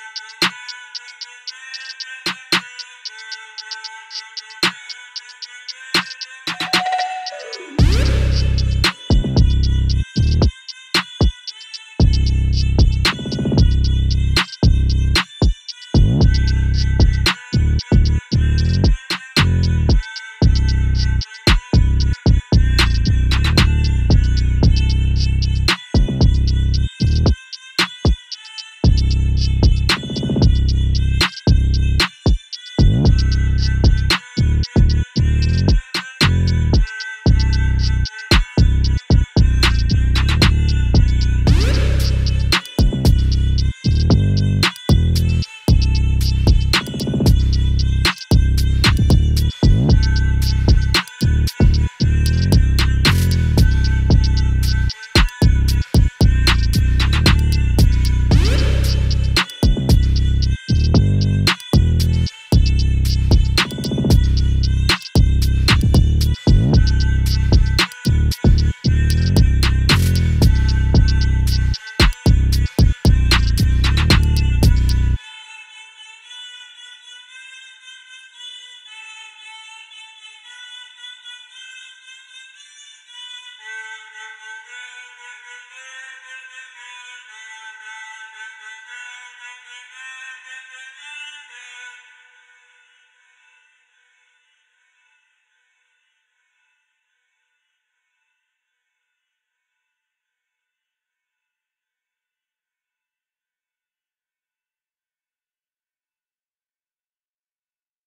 Thank you.